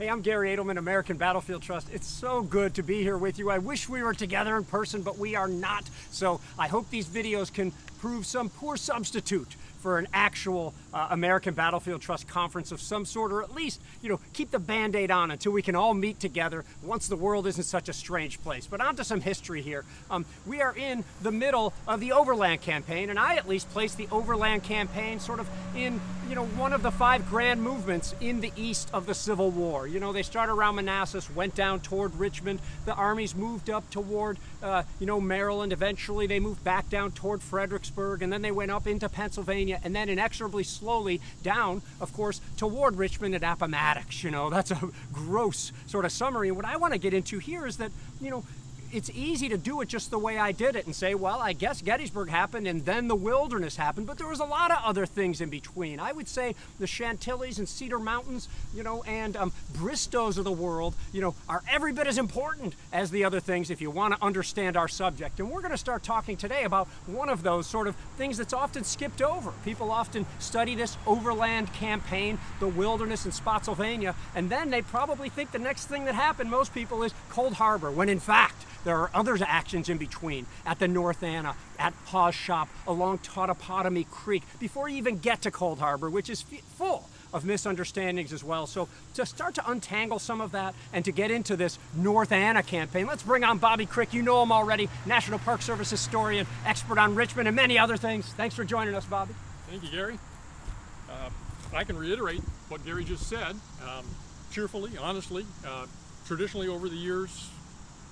Hey, I'm Garry Adelman, American Battlefield Trust. It's so good to be here with you. I wish we were together in person, but we are not. So I hope these videos can prove some poor substitute for an actual uh, American Battlefield Trust conference of some sort, or at least, you know, keep the band-aid on until we can all meet together once the world isn't such a strange place. But on to some history here. Um, we are in the middle of the Overland Campaign, and I at least placed the Overland Campaign sort of in, you know, one of the five grand movements in the east of the Civil War. You know, they started around Manassas, went down toward Richmond, the armies moved up toward, uh, you know, Maryland, eventually they moved back down toward Fredericksburg, and then they went up into Pennsylvania, and then inexorably slowly down, of course, toward Richmond and Appomattox. You know, that's a gross sort of summary. And what I want to get into here is that, you know, it's easy to do it just the way I did it and say, well, I guess Gettysburg happened and then the wilderness happened, but there was a lot of other things in between. I would say the Chantilly's and Cedar Mountains, you know, and um, Bristows of the world, you know, are every bit as important as the other things if you want to understand our subject. And we're going to start talking today about one of those sort of things that's often skipped over. People often study this overland campaign, the wilderness in Spotsylvania, and then they probably think the next thing that happened, most people, is Cold Harbor, when in fact, there are other actions in between at the North Anna, at Haw's Shop, along Totopotomoy Creek, before you even get to Cold Harbor, which is full of misunderstandings as well. So to start to untangle some of that and to get into this North Anna campaign, let's bring on Bobby Krick. You know him already, National Park Service historian, expert on Richmond and many other things. Thanks for joining us, Bobby. Thank you, Garry. Uh, I can reiterate what Garry just said. Um, cheerfully, honestly, uh, traditionally over the years,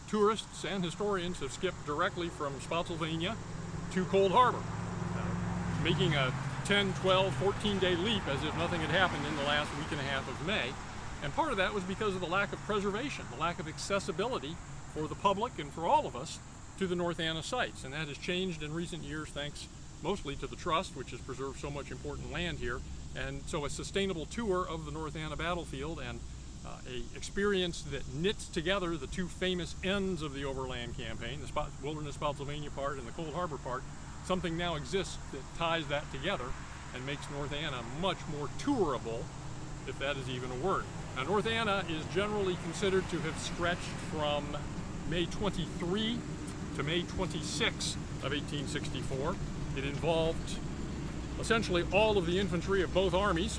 tourists and historians have skipped directly from Spotsylvania to Cold Harbor, making a 10, 12, 14 day leap as if nothing had happened in the last week and a half of May. And part of that was because of the lack of preservation, the lack of accessibility for the public and for all of us to the North Anna sites. And that has changed in recent years thanks mostly to the Trust, which has preserved so much important land here. And so a sustainable tour of the North Anna battlefield and uh, a experience that knits together the two famous ends of the Overland Campaign, the Spot Wilderness Spotsylvania part and the Cold Harbor part. Something now exists that ties that together and makes North Anna much more tourable, if that is even a word. Now, North Anna is generally considered to have stretched from May 23 to May 26 of 1864. It involved essentially all of the infantry of both armies.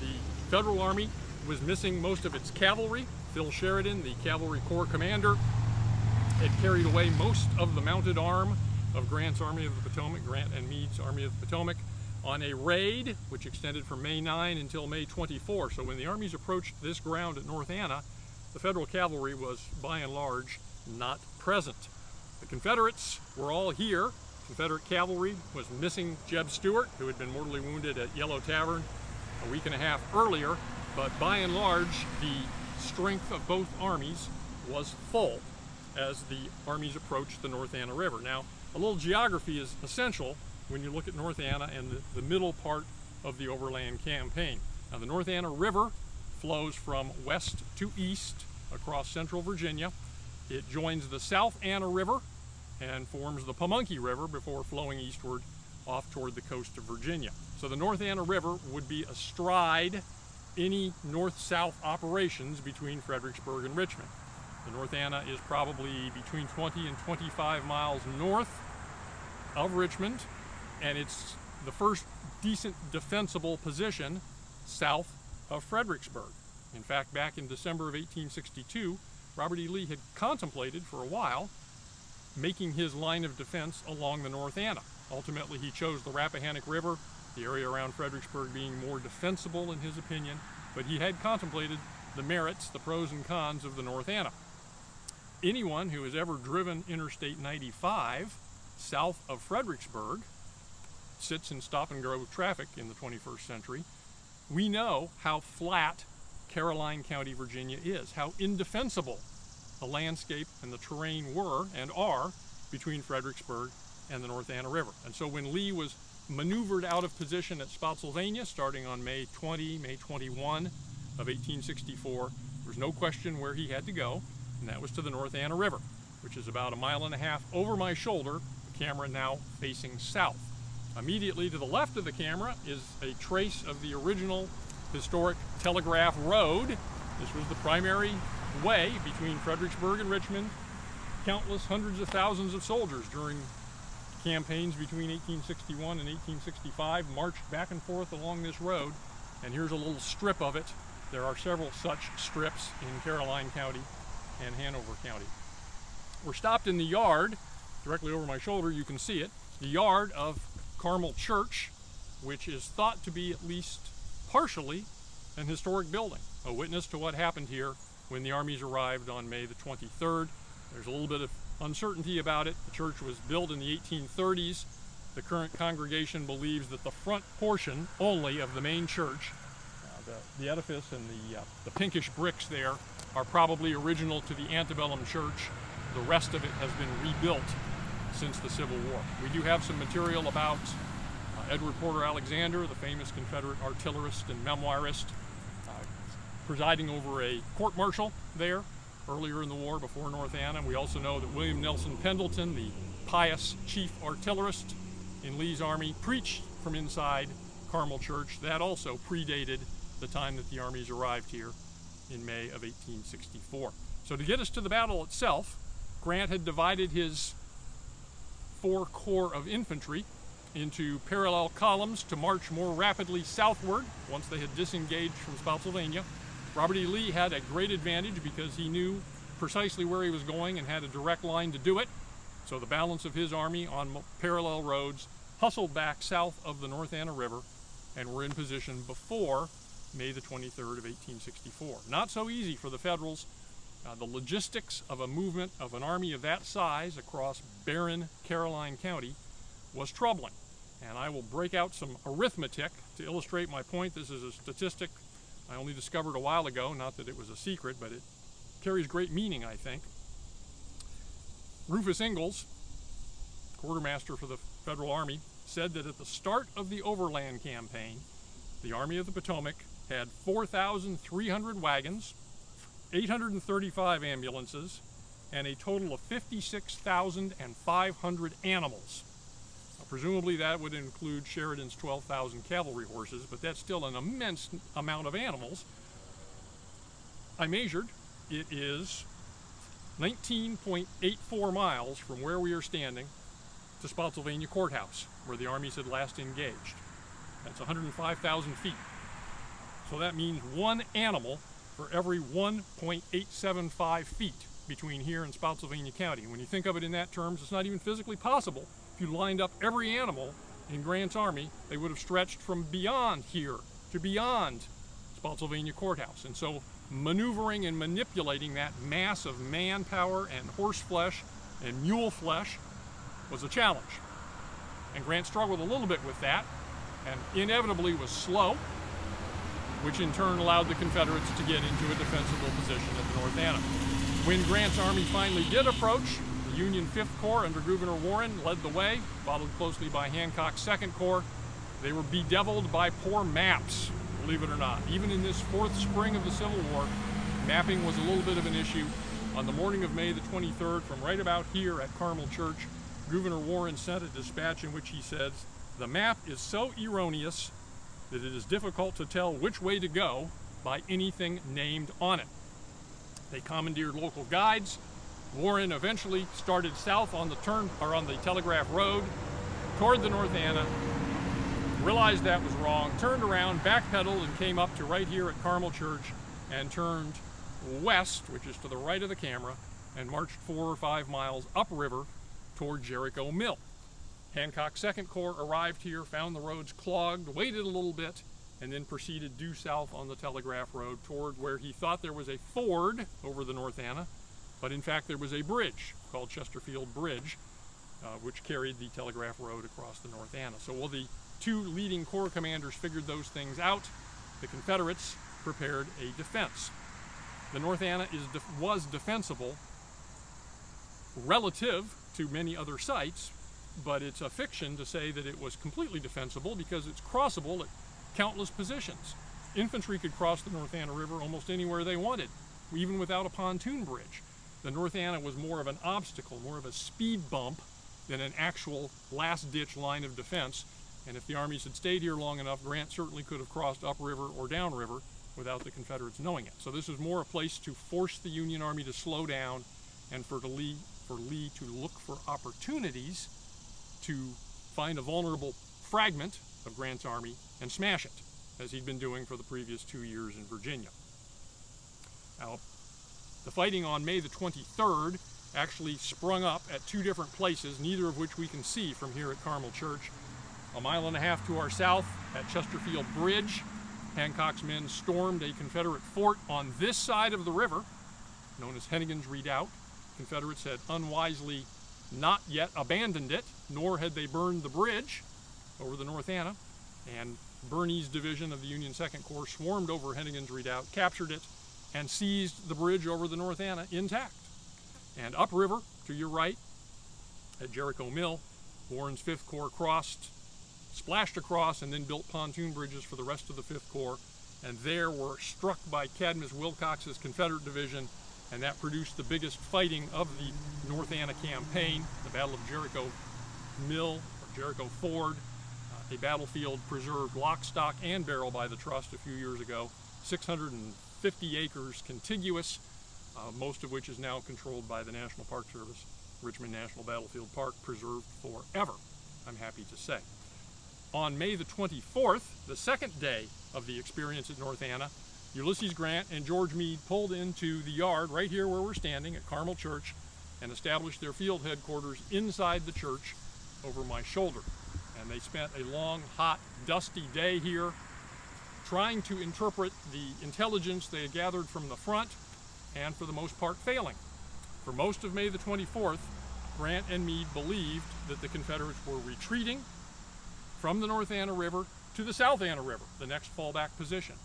The Federal Army was missing most of its cavalry. Phil Sheridan, the cavalry corps commander, had carried away most of the mounted arm of Grant's Army of the Potomac, Grant and Meade's Army of the Potomac, on a raid which extended from May 9 until May 24. So when the armies approached this ground at North Anna, the Federal cavalry was by and large not present. The Confederates were all here. Confederate cavalry was missing Jeb Stuart, who had been mortally wounded at Yellow Tavern a week and a half earlier, but by and large, the strength of both armies was full as the armies approached the North Anna River. Now, a little geography is essential when you look at North Anna and the, the middle part of the Overland Campaign. Now, the North Anna River flows from west to east across central Virginia. It joins the South Anna River and forms the Pamunkey River before flowing eastward off toward the coast of Virginia. So the North Anna River would be astride any north-south operations between Fredericksburg and Richmond. The North Anna is probably between 20 and 25 miles north of Richmond, and it's the first decent defensible position south of Fredericksburg. In fact, back in December of 1862, Robert E. Lee had contemplated for a while making his line of defense along the North Anna. Ultimately, he chose the Rappahannock River the area around Fredericksburg being more defensible in his opinion, but he had contemplated the merits, the pros and cons of the North Anna. Anyone who has ever driven Interstate 95 south of Fredericksburg sits in stop and go traffic in the 21st century. We know how flat Caroline County, Virginia is, how indefensible the landscape and the terrain were and are between Fredericksburg and the North Anna River. And so when Lee was maneuvered out of position at Spotsylvania starting on May 20, May 21 of 1864. There was no question where he had to go, and that was to the North Anna River, which is about a mile and a half over my shoulder, the camera now facing south. Immediately to the left of the camera is a trace of the original historic Telegraph Road This was the primary way between Fredericksburg and Richmond. Countless hundreds of thousands of soldiers during campaigns between 1861 and 1865 marched back and forth along this road. And here's a little strip of it. There are several such strips in Caroline County and Hanover County. We're stopped in the yard, directly over my shoulder, you can see it, the yard of Carmel Church, which is thought to be at least partially an historic building, a witness to what happened here when the armies arrived on May the 23rd. There's a little bit of uncertainty about it. The church was built in the 1830s. The current congregation believes that the front portion only of the main church, uh, the, the, edifice and the, uh, the pinkish bricks there, are probably original to the antebellum church. The rest of it has been rebuilt since the Civil War. We do have some material about uh, Edward Porter Alexander, the famous Confederate artillerist and memoirist, uh, presiding over a court martial there earlier in the war before North Anna. We also know that William Nelson Pendleton, the pious chief artillerist in Lee's army, preached from inside Carmel Church. That also predated the time that the armies arrived here in May of 1864. So to get us to the battle itself, Grant had divided his four corps of infantry into parallel columns to march more rapidly southward once they had disengaged from Spotsylvania. Robert E. Lee had a great advantage because he knew precisely where he was going and had a direct line to do it. So the balance of his army on parallel roads hustled back south of the North Anna River and were in position before May the 23rd of 1864. Not so easy for the Federals. Uh, the logistics of a movement of an army of that size across barren Caroline County was troubling. And I will break out some arithmetic to illustrate my point. This is a statistic I only discovered a while ago, not that it was a secret, but it carries great meaning, I think. Rufus Ingalls, quartermaster for the Federal Army, said that at the start of the Overland Campaign, the Army of the Potomac had 4,300 wagons, 835 ambulances, and a total of 56,500 animals. Presumably that would include Sheridan's 12,000 cavalry horses, but that's still an immense amount of animals. I measured, it is 19.84 miles from where we are standing to Spotsylvania Courthouse, where the armies had last engaged. That's 105,000 feet. So that means one animal for every 1.875 feet between here and Spotsylvania County. When you think of it in that terms, it's not even physically possible. If you lined up every animal in Grant's army, they would have stretched from beyond here to beyond Spotsylvania Courthouse. And so maneuvering and manipulating that mass of manpower and horse flesh and mule flesh was a challenge. And Grant struggled a little bit with that and inevitably was slow which in turn allowed the Confederates to get into a defensible position at the North Anna. When Grant's army finally did approach, Union 5th Corps under Gouverneur Warren led the way, followed closely by Hancock's 2nd Corps. They were bedeviled by poor maps, believe it or not. Even in this fourth spring of the Civil War, mapping was a little bit of an issue. On the morning of May the 23rd, from right about here at Carmel Church, Gouverneur Warren sent a dispatch in which he says, the map is so erroneous that it is difficult to tell which way to go by anything named on it. They commandeered local guides. Warren eventually started south on the turn or on the Telegraph Road toward the North Anna, realized that was wrong, turned around, backpedaled, and came up to right here at Carmel Church and turned west, which is to the right of the camera, and marched four or five miles upriver toward Jericho Mill. Hancock's Second Corps arrived here, found the roads clogged, waited a little bit, and then proceeded due south on the Telegraph Road toward where he thought there was a ford over the North Anna, but in fact there was a bridge called Chesterfield Bridge, uh, which carried the Telegraph Road across the North Anna. So while the two leading corps commanders figured those things out, the Confederates prepared a defense. The North Anna was defensible relative to many other sites but it's a fiction to say that it was completely defensible because it's crossable at countless positions. Infantry could cross the North Anna River almost anywhere they wanted, even without a pontoon bridge. The North Anna was more of an obstacle, more of a speed bump than an actual last-ditch line of defense. And if the armies had stayed here long enough, Grant certainly could have crossed upriver or downriver without the Confederates knowing it. So this was more a place to force the Union Army to slow down and for Lee, for Lee to look for opportunities to find a vulnerable fragment of Grant's army and smash it, as he'd been doing for the previous two years in Virginia. Now, the fighting on May the 23rd actually sprung up at two different places, neither of which we can see from here at Carmel Church. A mile and a half to our south at Chesterfield Bridge, Hancock's men stormed a Confederate fort on this side of the river, known as Henagan's Redoubt. Confederates had unwisely not yet abandoned it, nor had they burned the bridge over the North Anna, and Birney's division of the Union Second Corps swarmed over Henagan's Redoubt, captured it, and seized the bridge over the North Anna intact. And upriver, to your right, at Jericho Mill, Warren's Fifth Corps crossed, splashed across, and then built pontoon bridges for the rest of the Fifth Corps. And there were struck by Cadmus Wilcox's Confederate division, and that produced the biggest fighting of the North Anna campaign, the Battle of Jericho Mill, or Jericho Ford, uh, a battlefield preserved lock, stock, and barrel by the Trust a few years ago, 650 acres contiguous, uh, most of which is now controlled by the National Park Service. Richmond National Battlefield Park preserved forever, I'm happy to say. On May the 24th, the second day of the experience at North Anna, Ulysses Grant and George Meade pulled into the yard right here where we're standing at Carmel Church and established their field headquarters inside the church over my shoulder. And they spent a long, hot, dusty day here trying to interpret the intelligence they had gathered from the front and for the most part failing. For most of May the 24th, Grant and Meade believed that the Confederates were retreating from the North Anna River to the South Anna River, the next fallback position,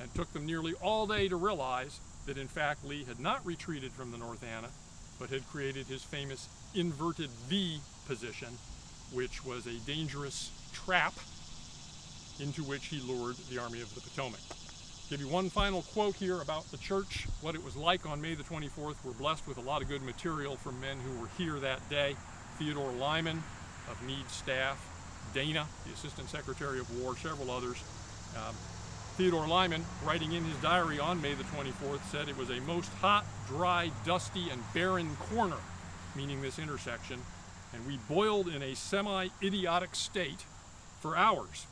and took them nearly all day to realize that in fact Lee had not retreated from the North Anna, but had created his famous inverted V position, which was a dangerous trap into which he lured the Army of the Potomac. Give you one final quote here about the church, what it was like on May the 24th. We're blessed with a lot of good material from men who were here that day. Theodore Lyman of Meade's staff, Dana, the Assistant Secretary of War, several others. Um, Theodore Lyman, writing in his diary on May the 24th, said it was a most hot, dry, dusty, and barren corner, meaning this intersection, and we boiled in a semi-idiotic state for hours.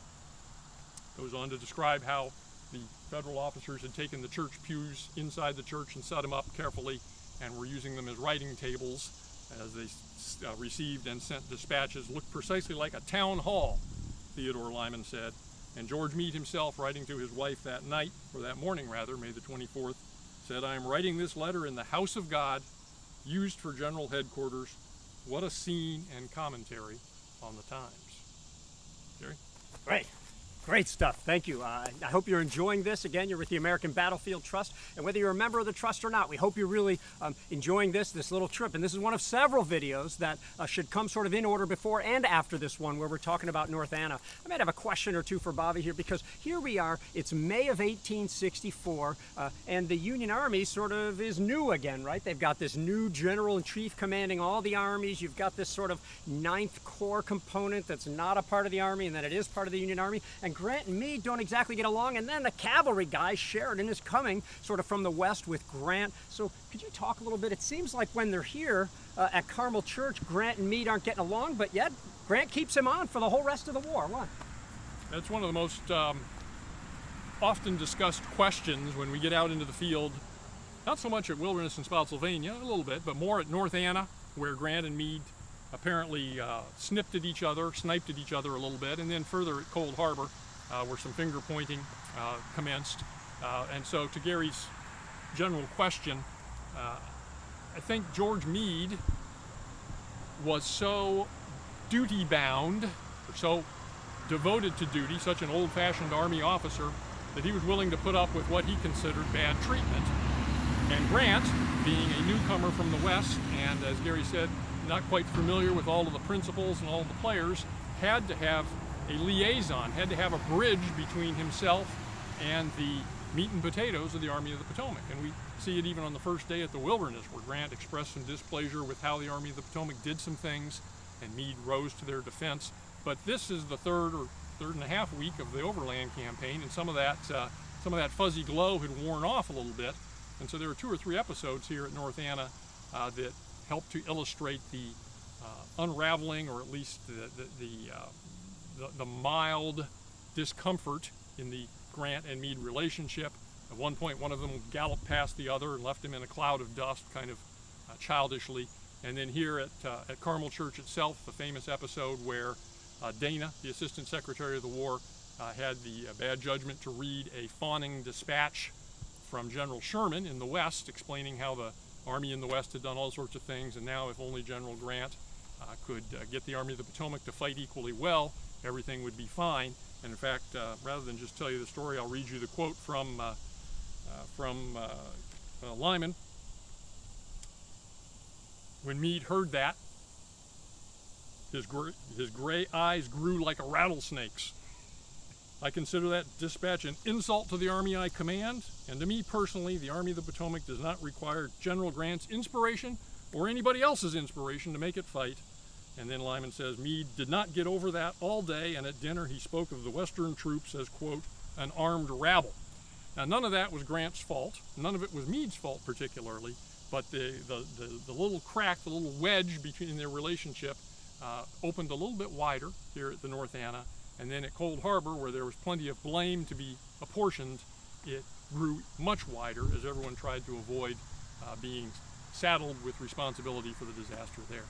Goes on to describe how the federal officers had taken the church pews inside the church and set them up carefully and were using them as writing tables as they uh, received and sent dispatches. Looked precisely like a town hall, Theodore Lyman said. And George Meade himself, writing to his wife that night, or that morning rather, May the 24th, said, I am writing this letter in the house of God, used for general headquarters. What a scene and commentary on the times. Jerry? Great. Great stuff. Thank you. Uh, I hope you're enjoying this. Again, you're with the American Battlefield Trust. And whether you're a member of the Trust or not, we hope you're really um, enjoying this, this little trip. And this is one of several videos that uh, should come sort of in order before and after this one where we're talking about North Anna. I might have a question or two for Bobby here because here we are. It's May of 1864 uh, and the Union Army sort of is new again, right? They've got this new General-in-Chief commanding all the armies. You've got this sort of Ninth Corps component that's not a part of the Army and then it is part of the Union Army. And Grant and Meade don't exactly get along, and then the cavalry guy, Sheridan, is coming sort of from the west with Grant. So could you talk a little bit? It seems like when they're here uh, at Carmel Church, Grant and Meade aren't getting along, but yet Grant keeps him on for the whole rest of the war. What? That's one of the most um, often discussed questions when we get out into the field. Not so much at Wilderness and Spotsylvania, a little bit, but more at North Anna, where Grant and Meade apparently uh, snipped at each other, sniped at each other a little bit, and then further at Cold Harbor, where some finger pointing uh, commenced. Uh, and so to Garry's general question, I think George Meade was so duty bound, or so devoted to duty, such an old-fashioned Army officer, that he was willing to put up with what he considered bad treatment. And Grant, being a newcomer from the West, and as Garry said, not quite familiar with all of the principles and all of the players, had to have a liaison, had to have a bridge between himself and the meat and potatoes of the Army of the Potomac. And we see it even on the first day at the Wilderness, where Grant expressed some displeasure with how the Army of the Potomac did some things, and Meade rose to their defense. But this is the third or third and a half week of the Overland campaign, and some of that uh, some of that fuzzy glow had worn off a little bit. And so there were two or three episodes here at North Anna uh, that helped to illustrate the uh, unraveling, or at least the, the, the, uh, the, the mild discomfort in the Grant and Meade relationship. At one point, one of them galloped past the other and left him in a cloud of dust, kind of uh, childishly. And then here at, uh, at Carmel Church itself, the famous episode where uh, Dana, the Assistant Secretary of the War, uh, had the uh, bad judgment to read a fawning dispatch from General Sherman in the West, explaining how the Army in the West had done all sorts of things, and now if only General Grant uh, could get the Army of the Potomac to fight equally well, everything would be fine. And in fact, rather than just tell you the story, I'll read you the quote from uh, from uh, uh, Lyman. When Meade heard that, his, gr his gray eyes grew like a rattlesnake's. I consider that dispatch an insult to the Army I command, and to me personally, the Army of the Potomac does not require General Grant's inspiration or anybody else's inspiration to make it fight. And then Lyman says, Meade did not get over that all day, and at dinner he spoke of the Western troops as, quote, an armed rabble. Now, none of that was Grant's fault. None of it was Meade's fault particularly, but the, the, the, the little crack, the little wedge between their relationship uh, opened a little bit wider here at the North Anna. And then at Cold Harbor, where there was plenty of blame to be apportioned, it grew much wider as everyone tried to avoid uh, being saddled with responsibility for the disaster there.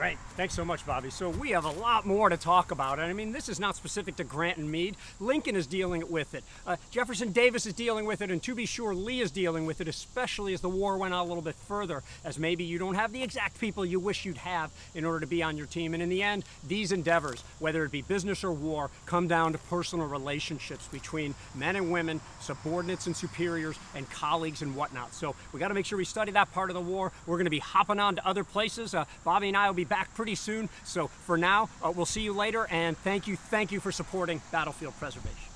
Great. Thanks so much, Bobby. So we have a lot more to talk about. And I mean, this is not specific to Grant and Meade. Lincoln is dealing with it. Uh, Jefferson Davis is dealing with it. And to be sure, Lee is dealing with it, especially as the war went on a little bit further, as maybe you don't have the exact people you wish you'd have in order to be on your team. And in the end, these endeavors, whether it be business or war, come down to personal relationships between men and women, subordinates and superiors, and colleagues and whatnot. So we got to make sure we study that part of the war. We're going to be hopping on to other places. Uh, Bobby and I will be back pretty soon. So for now, uh, we'll see you later, and thank you, thank you for supporting Battlefield Preservation.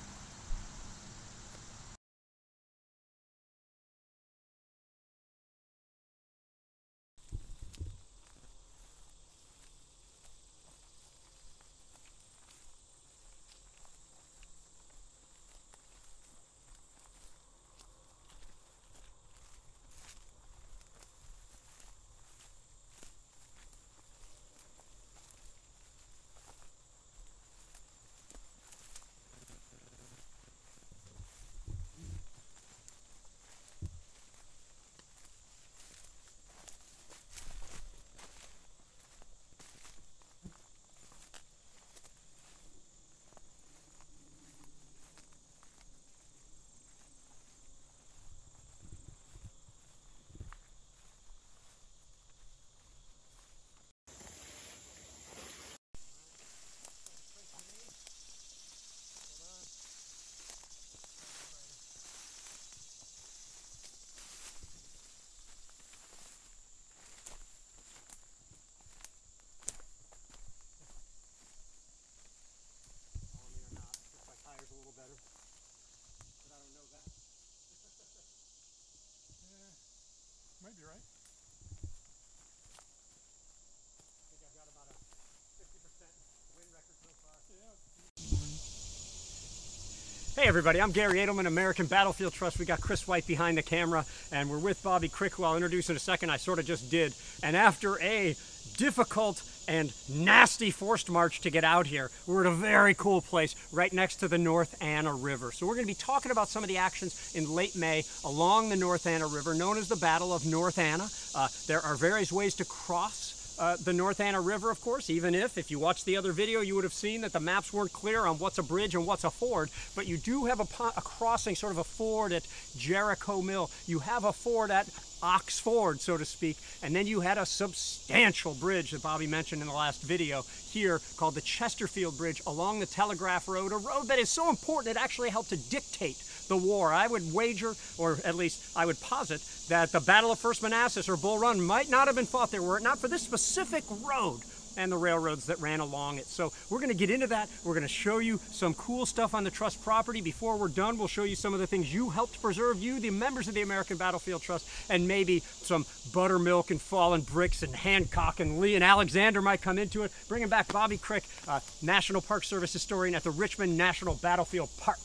Hey everybody, I'm Garry Adelman, American Battlefield Trust. We got Chris White behind the camera, and we're with Bobby Krick, who I'll introduce in a second. I sort of just did. And after a difficult and nasty forced march to get out here. We're at a very cool place right next to the North Anna River. So we're going to be talking about some of the actions in late May along the North Anna River, known as the Battle of North Anna. Uh, there are various ways to cross uh, the North Anna River, of course, even if, if you watched the other video, you would have seen that the maps weren't clear on what's a bridge and what's a ford, but you do have a, a crossing, sort of a ford at Jericho Mill. You have a ford at Ox Ford, so to speak. And then you had a substantial bridge that Bobby mentioned in the last video here called the Chesterfield Bridge along the Telegraph Road, a road that is so important it actually helped to dictate the war. I would wager, or at least I would posit, that the Battle of First Manassas or Bull Run might not have been fought there were it not for this specific road and the railroads that ran along it. So we're going to get into that. We're going to show you some cool stuff on the trust property. Before we're done, we'll show you some of the things you helped preserve, you, the members of the American Battlefield Trust, and maybe some buttermilk and fallen bricks and Hancock and Lee and Alexander might come into it. Bringing back Bobby Krick, uh, National Park Service historian at the Richmond National Battlefield Park.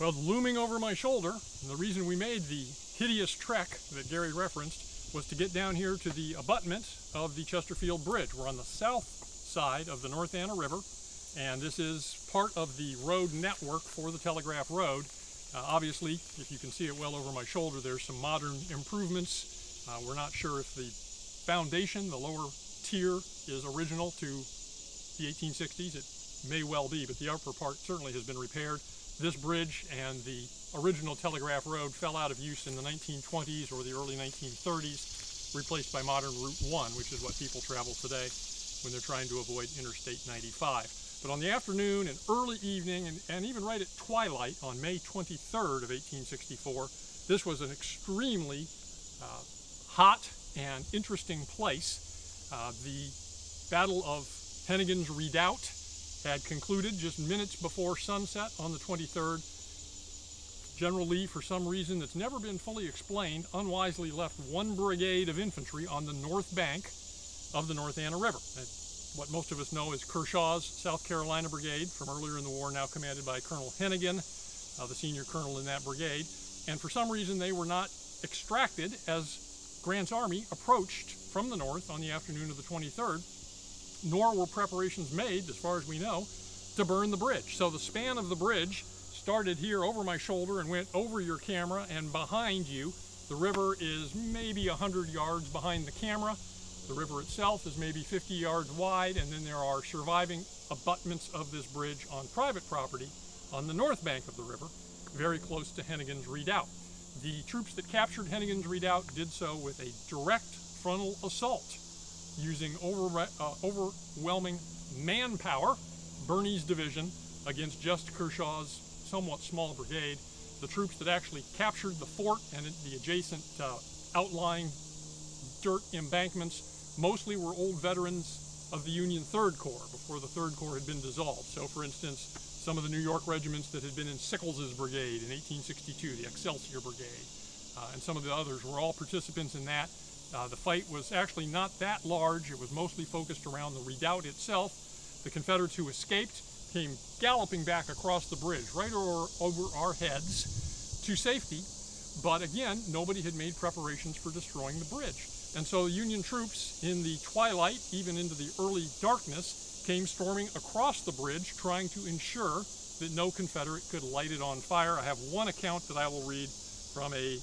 Well, looming over my shoulder, and the reason we made the hideous trek that Gary referenced was to get down here to the abutment of the Chesterfield Bridge. We're on the south side of the North Anna River, and this is part of the road network for the Telegraph Road. Uh, obviously, if you can see it well over my shoulder, there's some modern improvements. Uh, we're not sure if the foundation, the lower tier, is original to the 1860s. It may well be, but the upper part certainly has been repaired. This bridge and the original Telegraph Road fell out of use in the 1920s or the early 1930s, replaced by modern Route 1, which is what people travel today when they're trying to avoid Interstate 95. But on the afternoon and early evening, and, and even right at twilight on May 23rd of 1864, this was an extremely uh, hot and interesting place. Uh, the Battle of Henagan's Redoubt had concluded just minutes before sunset on the 23rd. General Lee, for some reason that's never been fully explained, unwisely left one brigade of infantry on the north bank of the North Anna River. What most of us know is Kershaw's South Carolina Brigade from earlier in the war, now commanded by Colonel Henagan, uh, the senior colonel in that brigade. And for some reason, they were not extracted as Grant's army approached from the north on the afternoon of the 23rd, nor were preparations made, as far as we know, to burn the bridge. So the span of the bridge started here over my shoulder and went over your camera and behind you. The river is maybe 100 yards behind the camera. The river itself is maybe 50 yards wide, and then there are surviving abutments of this bridge on private property on the north bank of the river, very close to Henagan's Redoubt. The troops that captured Henagan's Redoubt did so with a direct frontal assault using over, uh, overwhelming manpower, Birney's division, against just Kershaw's somewhat small brigade. The troops that actually captured the fort and the adjacent uh, outlying dirt embankments mostly were old veterans of the Union Third Corps before the Third Corps had been dissolved. So, for instance, some of the New York regiments that had been in Sickles's brigade in 1862, the Excelsior Brigade, uh, and some of the others were all participants in that. Uh, the fight was actually not that large. It was mostly focused around the redoubt itself. The Confederates who escaped came galloping back across the bridge, right over, over our heads, to safety. But again, nobody had made preparations for destroying the bridge. And so the Union troops in the twilight, even into the early darkness, came storming across the bridge trying to ensure that no Confederate could light it on fire. I have one account that I will read from a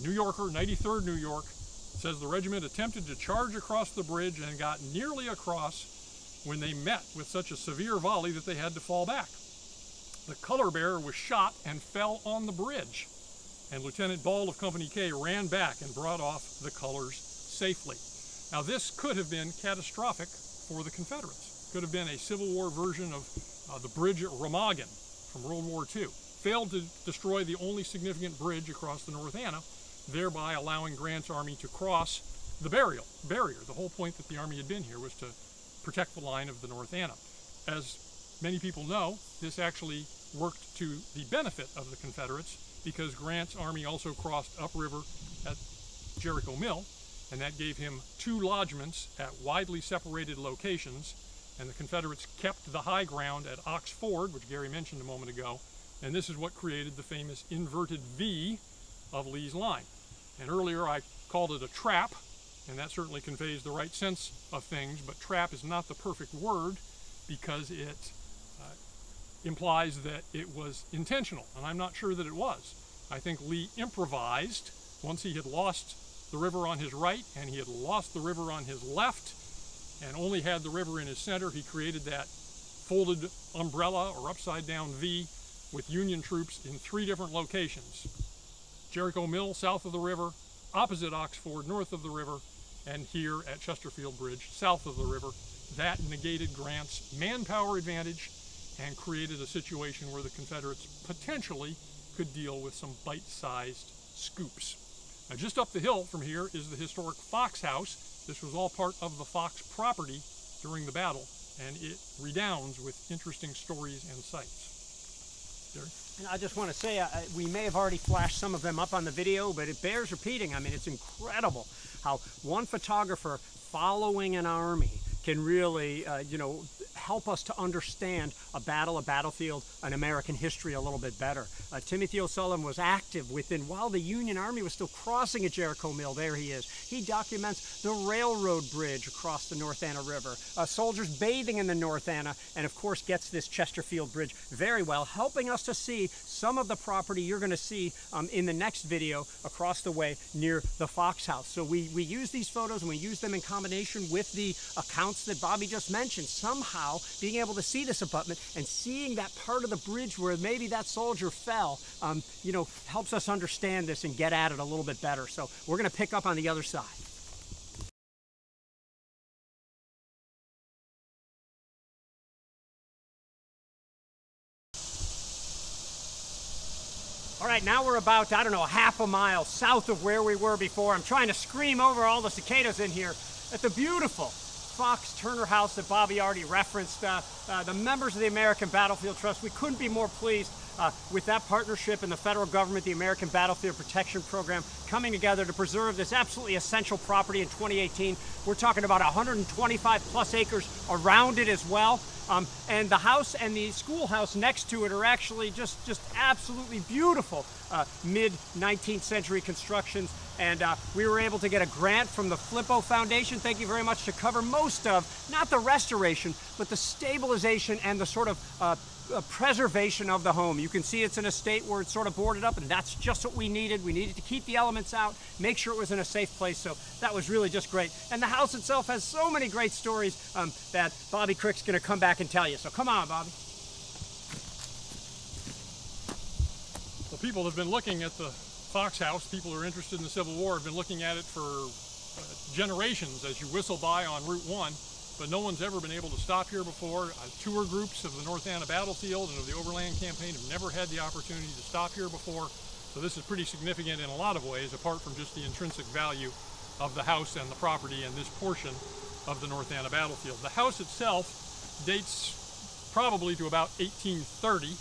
New Yorker, 93rd New York. Says the regiment attempted to charge across the bridge and got nearly across when they met with such a severe volley that they had to fall back. The color bearer was shot and fell on the bridge, and Lieutenant Ball of Company K ran back and brought off the colors safely. Now this could have been catastrophic for the Confederates. Could have been a Civil War version of uh, the bridge at Remagen from World War II. Failed to destroy the only significant bridge across the North Anna, thereby allowing Grant's army to cross the burial, barrier. The whole point that the army had been here was to protect the line of the North Anna. As many people know, this actually worked to the benefit of the Confederates because Grant's army also crossed upriver at Jericho Mill and that gave him two lodgements at widely separated locations, and the Confederates kept the high ground at Ox Ford, which Garry mentioned a moment ago, and this is what created the famous inverted V of Lee's line. And earlier I called it a trap, and that certainly conveys the right sense of things, but trap is not the perfect word because it uh, implies that it was intentional, and I'm not sure that it was. I think Lee improvised once he had lost the river on his right and he had lost the river on his left and only had the river in his center. He created that folded umbrella or upside down V with Union troops in three different locations. Jericho Mill south of the river, opposite Ox Ford north of the river, and here at Chesterfield Bridge south of the river. That negated Grant's manpower advantage and created a situation where the Confederates potentially could deal with some bite-sized scoops. Now just up the hill from here is the historic Fox House. This was all part of the Fox property during the battle, and it redounds with interesting stories and sights. Jerry? And I just want to say, uh, we may have already flashed some of them up on the video, but it bears repeating. I mean, it's incredible how one photographer following an army can really, uh, you know, help us to understand a battle, a battlefield, an American history a little bit better. Uh, Timothy O'Sullivan was active within, while the Union Army was still crossing at Jericho Mill, there he is. He documents the railroad bridge across the North Anna River, uh, soldiers bathing in the North Anna, and of course gets this Chesterfield Bridge very well, helping us to see some of the property you're going to see um, in the next video across the way near the Fox House. So we, we use these photos and we use them in combination with the accounts that Bobby just mentioned. Somehow being able to see this abutment and seeing that part of the bridge where maybe that soldier fell, um, you know, helps us understand this and get at it a little bit better. So we're going to pick up on the other side. All right, now we're about, I don't know, half a mile south of where we were before. I'm trying to scream over all the cicadas in here at the beautiful Fox Turner House that Bobby already referenced. Uh, uh, the members of the American Battlefield Trust, we couldn't be more pleased uh, with that partnership and the federal government, the American Battlefield Protection Program, coming together to preserve this absolutely essential property in 2018. We're talking about 125 plus acres around it as well. Um, and the house and the schoolhouse next to it are actually just, just absolutely beautiful uh, mid 19th century constructions. And uh, we were able to get a grant from the Flippo Foundation, thank you very much, to cover most of, not the restoration, but the stabilization and the sort of uh, preservation of the home. You can see it's in a state where it's sort of boarded up, and that's just what we needed. We needed to keep the elements out, make sure it was in a safe place, so that was really just great. And the house itself has so many great stories um, that Bobby Krick's going to come back and tell you. So come on, Bobby. Well, people have been looking at the Fox House. People who are interested in the Civil War have been looking at it for uh, generations as you whistle by on Route 1 but no one's ever been able to stop here before. Uh, tour groups of the North Anna battlefield and of the Overland Campaign have never had the opportunity to stop here before. So this is pretty significant in a lot of ways, apart from just the intrinsic value of the house and the property and this portion of the North Anna battlefield. The house itself dates probably to about 1830,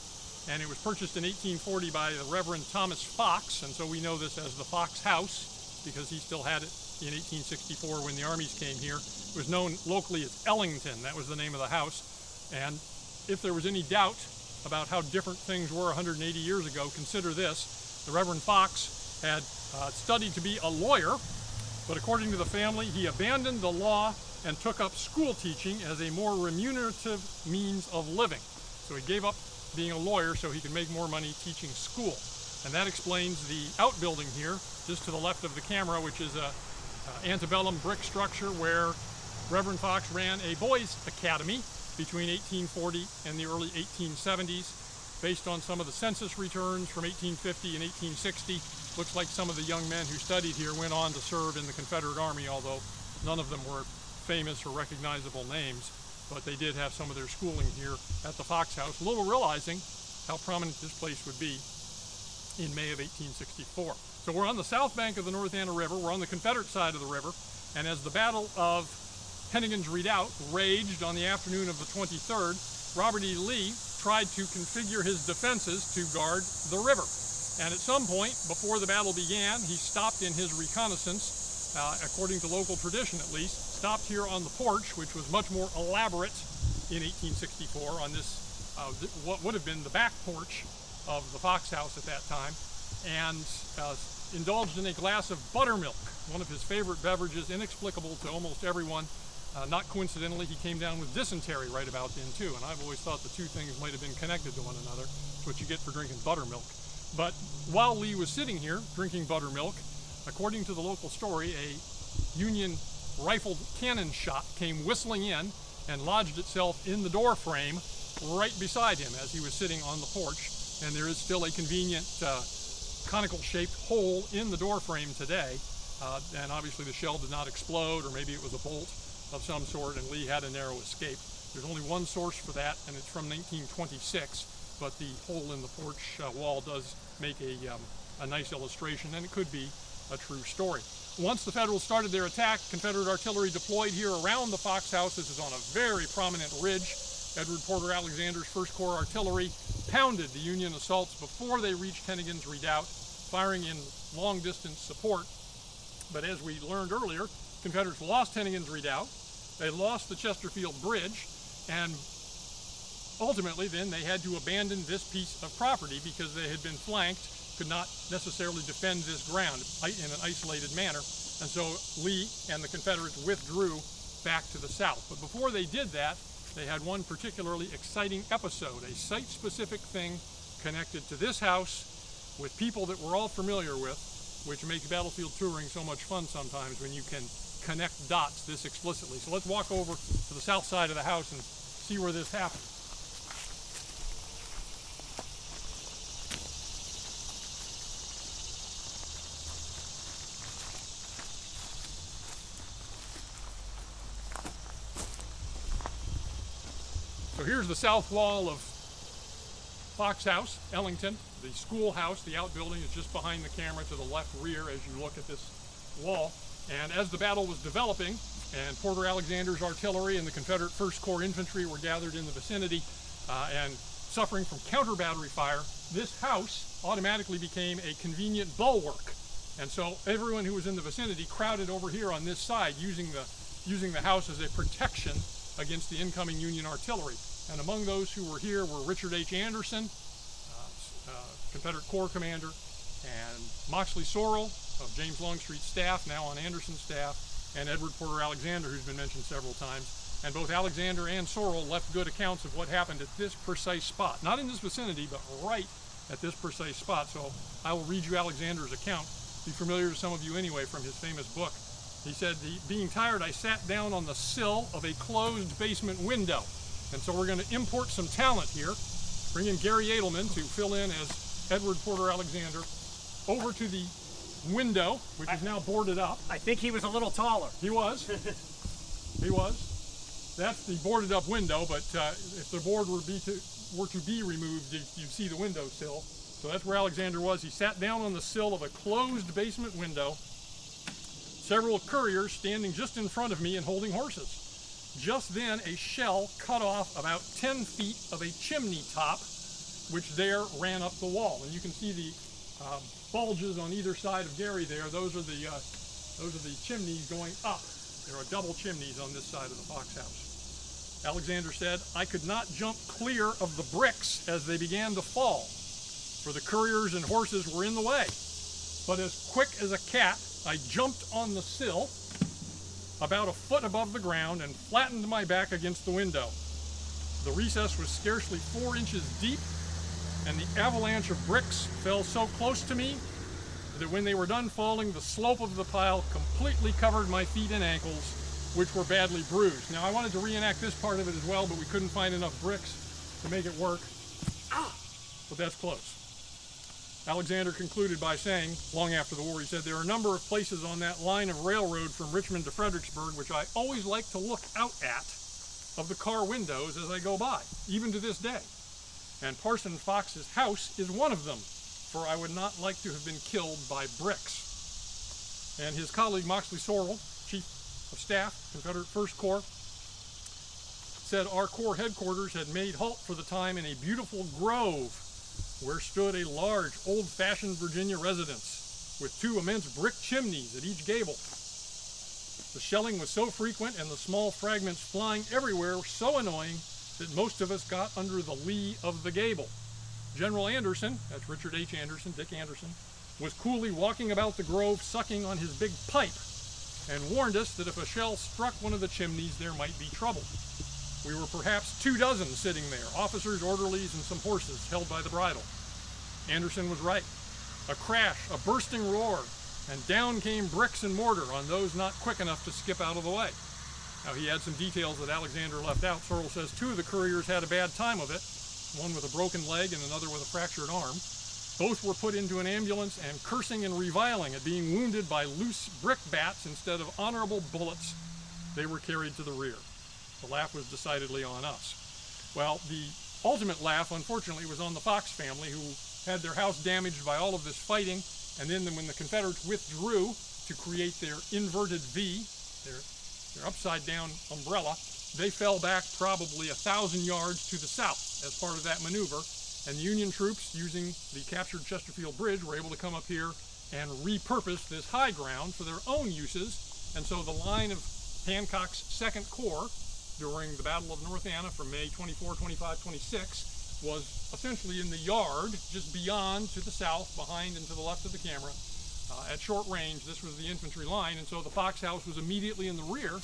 and it was purchased in 1840 by the Reverend Thomas Fox, and so we know this as the Fox House because he still had it in 1864 when the armies came here. It was known locally as Ellington. That was the name of the house. And if there was any doubt about how different things were 180 years ago, consider this. The Reverend Fox had uh, studied to be a lawyer, but according to the family, he abandoned the law and took up school teaching as a more remunerative means of living. So he gave up being a lawyer so he could make more money teaching school. And that explains the outbuilding here, just to the left of the camera, which is a antebellum brick structure where Reverend Fox ran a boys' academy between 1840 and the early 1870s. Based on some of the census returns from 1850 and 1860, looks like some of the young men who studied here went on to serve in the Confederate Army, although none of them were famous or recognizable names. But they did have some of their schooling here at the Fox House, little realizing how prominent this place would be in May of 1864. So we're on the south bank of the North Anna River. We're on the Confederate side of the river. And as the Battle of Henagan's Redoubt raged on the afternoon of the 23rd, Robert E. Lee tried to configure his defenses to guard the river. And at some point, before the battle began, he stopped in his reconnaissance, uh, according to local tradition at least, stopped here on the porch, which was much more elaborate in 1864 on this, uh, what would have been the back porch of the Fox House at that time, and uh, indulged in a glass of buttermilk, one of his favorite beverages, inexplicable to almost everyone. Uh, not coincidentally, he came down with dysentery right about then too, and I've always thought the two things might have been connected to one another. It's what you get for drinking buttermilk. But while Lee was sitting here drinking buttermilk, according to the local story, a Union rifled cannon shot came whistling in and lodged itself in the door frame right beside him as he was sitting on the porch. And there is still a convenient uh, conical shaped hole in the door frame today. Uh, and obviously the shell did not explode, or maybe it was a bolt of some sort, and Lee had a narrow escape. There's only one source for that, and it's from 1926, but the hole in the porch uh, wall does make a, um, a nice illustration, and it could be a true story. Once the Federals started their attack, Confederate artillery deployed here around the Fox House. This is on a very prominent ridge. Edward Porter Alexander's First Corps artillery pounded the Union assaults before they reached Henagan's Redoubt, firing in long distance support. But as we learned earlier, Confederates lost Henagan's Redoubt, they lost the Chesterfield Bridge, And ultimately, then they had to abandon this piece of property because they had been flanked, could not necessarily defend this ground in an isolated manner. And so Lee and the Confederates withdrew back to the south. But before they did that, they had one particularly exciting episode, a site-specific thing connected to this house with people that we're all familiar with, which makes battlefield touring so much fun sometimes when you can connect dots this explicitly. So let's walk over to the south side of the house and see where this happened. So here's the south wall of Fox House, Ellington. The schoolhouse, the outbuilding, is just behind the camera to the left rear as you look at this wall. And as the battle was developing, and Porter Alexander's artillery and the Confederate First Corps infantry were gathered in the vicinity uh, and suffering from counter battery fire, this house automatically became a convenient bulwark. And so everyone who was in the vicinity crowded over here on this side using the, using the house as a protection against the incoming Union artillery. And among those who were here were Richard H. Anderson, uh, uh, Confederate Corps commander, and Moxley Sorrel of James Longstreet's staff, now on Anderson's staff, and Edward Porter Alexander, who's been mentioned several times. And both Alexander and Sorrel left good accounts of what happened at this precise spot. Not in this vicinity, but right at this precise spot. So I will read you Alexander's account. Be familiar to some of you anyway from his famous book. He said, being tired, I sat down on the sill of a closed basement window. And so we're going to import some talent here. Bring in Garry Adelman to fill in as Edward Porter Alexander over to the window, which I, is now boarded up. I think he was a little taller. He was. he was. That's the boarded up window, but uh, if the board were, be to, were to be removed, you'd see the window sill. So that's where Alexander was. He sat down on the sill of a closed basement window. Several couriers standing just in front of me and holding horses. Just then, a shell cut off about 10 feet of a chimney top, which there ran up the wall. And you can see the uh, bulges on either side of Garry there. Those are the uh, those are the chimneys going up. There are double chimneys on this side of the Fox house. Alexander said, I could not jump clear of the bricks as they began to fall, for the couriers and horses were in the way. But as quick as a cat, I jumped on the sill about a foot above the ground and flattened my back against the window. The recess was scarcely four inches deep, and the avalanche of bricks fell so close to me that when they were done falling, the slope of the pile completely covered my feet and ankles, which were badly bruised. Now, I wanted to reenact this part of it as well, but we couldn't find enough bricks to make it work. Ah! But that's close. Alexander concluded by saying, long after the war, he said, there are a number of places on that line of railroad from Richmond to Fredericksburg which I always like to look out at of the car windows as I go by, even to this day. And Parson Fox's house is one of them, for I would not like to have been killed by bricks. And his colleague Moxley Sorrel, Chief of Staff, Confederate First Corps, said our Corps headquarters had made halt for the time in a beautiful grove where stood a large, old-fashioned Virginia residence with two immense brick chimneys at each gable. The shelling was so frequent and the small fragments flying everywhere so annoying that most of us got under the lee of the gable. General Anderson, that's Richard H. Anderson, Dick Anderson, was coolly walking about the grove sucking on his big pipe and warned us that if a shell struck one of the chimneys, there might be trouble. We were perhaps two dozen sitting there, officers, orderlies, and some horses held by the bridle. Anderson was right. A crash, a bursting roar, and down came bricks and mortar on those not quick enough to skip out of the way. Now, he had some details that Alexander left out. Sorrel says two of the couriers had a bad time of it, one with a broken leg and another with a fractured arm. Both were put into an ambulance and cursing and reviling at being wounded by loose brick bats instead of honorable bullets, they were carried to the rear. The laugh was decidedly on us. Well, the ultimate laugh, unfortunately, was on the Fox family, who had their house damaged by all of this fighting. And then when the Confederates withdrew to create their inverted V, their, their upside down umbrella, they fell back probably a thousand yards to the south as part of that maneuver. And the Union troops, using the captured Chesterfield Bridge, were able to come up here and repurpose this high ground for their own uses. And so the line of Hancock's Second Corps during the Battle of North Anna from May 24, 25, 26 was essentially in the yard just beyond to the south, behind and to the left of the camera. Uh, at short range, this was the infantry line, and so the Fox House was immediately in the rear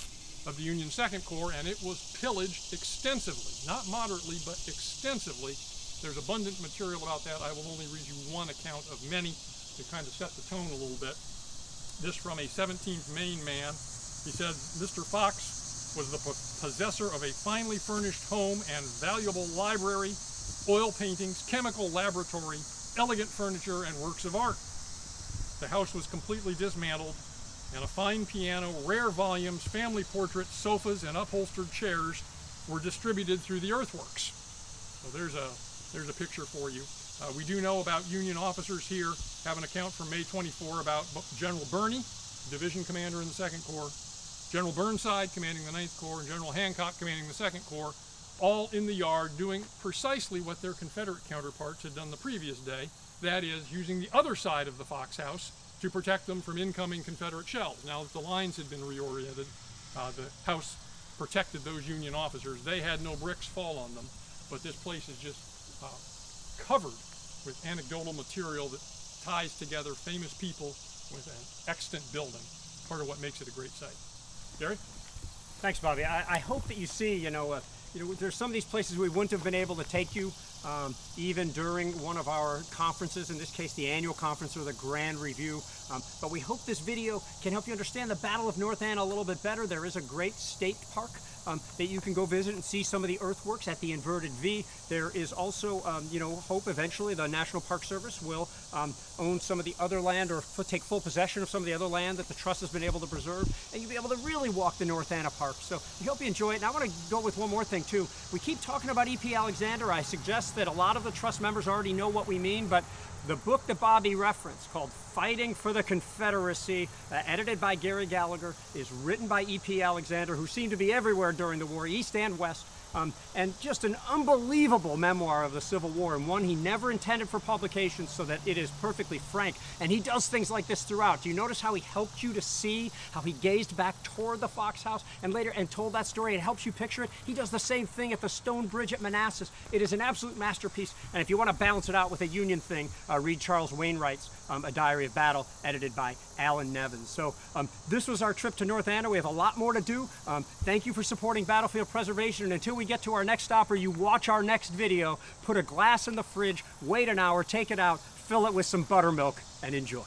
of the Union Second Corps, and it was pillaged extensively, not moderately, but extensively. There's abundant material about that. I will only read you one account of many to kind of set the tone a little bit. This from a 17th Maine man. He said, Mr. Fox was the possessor of a finely furnished home and valuable library, oil paintings, chemical laboratory, elegant furniture, and works of art. The house was completely dismantled, and a fine piano, rare volumes, family portraits, sofas, and upholstered chairs were distributed through the earthworks. So there's a, there's a picture for you. Uh, we do know about Union officers here, have an account from May 24 about General Birney, division commander in the 2nd Corps, General Burnside commanding the 9th Corps, and General Hancock commanding the 2nd Corps, all in the yard doing precisely what their Confederate counterparts had done the previous day, that is, using the other side of the Fox House to protect them from incoming Confederate shells. Now that the lines had been reoriented, uh, the house protected those Union officers. They had no bricks fall on them, but this place is just uh, covered with anecdotal material that ties together famous people with an extant building. Part of what makes it a great site. Garry? Thanks, Bobby. I, I hope that you see, you know, uh, you know, there's some of these places we wouldn't have been able to take you um, even during one of our conferences, in this case the annual conference or the grand review. Um, but we hope this video can help you understand the Battle of North Anna a little bit better. There is a great state park um, that you can go visit and see some of the earthworks at the inverted V. There is also, um, you know, hope eventually the National Park Service will um, own some of the other land or take full possession of some of the other land that the Trust has been able to preserve, and you'll be able to really walk the North Anna Park. So we hope you enjoy it. And I want to go with one more thing too. We keep talking about E.P. Alexander. I suggest that a lot of the Trust members already know what we mean, but the book that Bobby referenced called Fighting for the Confederacy, uh, edited by Gary Gallagher, is written by E.P. Alexander, who seemed to be everywhere during the war, East and West. Um, and just an unbelievable memoir of the Civil War, and one he never intended for publication so that it is perfectly frank. And he does things like this throughout. Do you notice how he helped you to see how he gazed back toward the Fox House and later and told that story? It helps you picture it. He does the same thing at the Stone Bridge at Manassas. It is an absolute masterpiece. And if you want to balance it out with a Union thing, uh, read Charles Wainwright's um, A Diary of Battle, edited by Allan Nevins. So um, this was our trip to North Anna. We have a lot more to do. Um, thank you for supporting battlefield preservation. And until we get to our next stop or you watch our next video, put a glass in the fridge, wait an hour, take it out, fill it with some buttermilk, and enjoy.